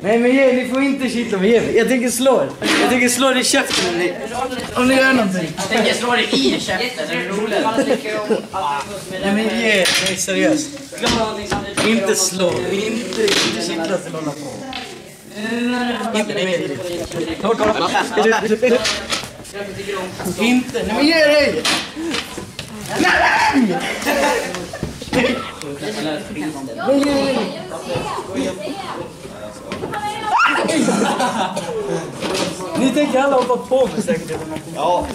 Nej men ge, ni får inte kittla mig. Jag tänker slå er. Jag tänker slå er i käften om ni, om ni gör någonting. Jag tänker slå dig i käften, det är roligt. Nej men ge, nej seriöst. Inte slå, inte, inte kittla till på. Inte mer. Kolla, kolla. Inte, nej men ge dig! Nej! Ni tänker alla hoppa på mig säkert. Ja.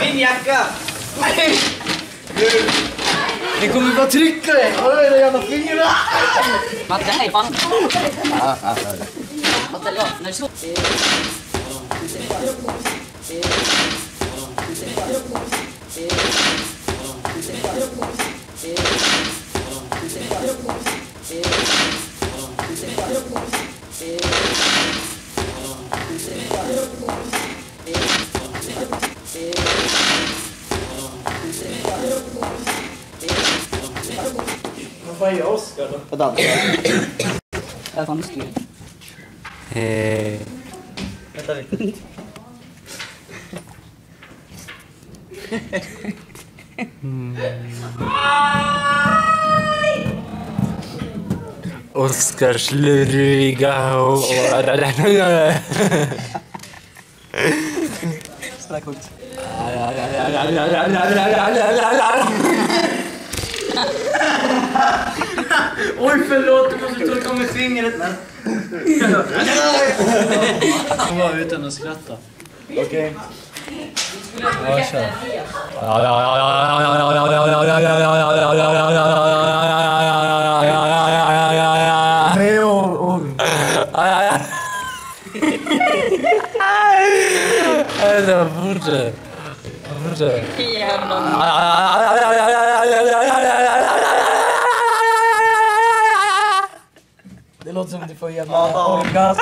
Min jacka! Ni kommer bara trycka dig! Kolla era jävla fingrar! Matte, nej fan. Matte, ja, när du slår. Vad fan gör Oskar då? Vad dansar Jag fan styr. Vänta lite. Oskars luriga och... Sådär coolt. Oj förlåt, du måste torka med fingret men. Hon var utan att skratta. Okej. Okay. Varsågod. Tre år ung. Eller borde. Borde. Det låter som du får jävla orgasm.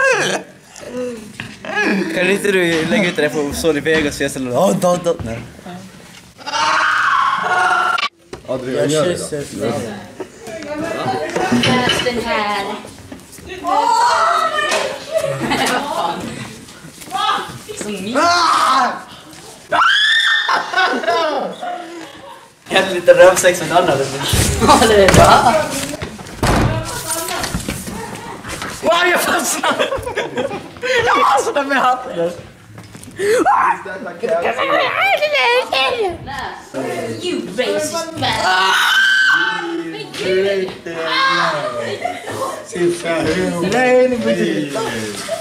Kan inte du lägga ut det där på Sony Vegas så jag ställer oh, da, da. Nej. Adrian, gör det då. kysser. den här. Jag hade lite rövsex med andra. Ja, det är bra. Wow, jag fastnade! Jag fastnade med hatten. You racist man. Nej, ni får inte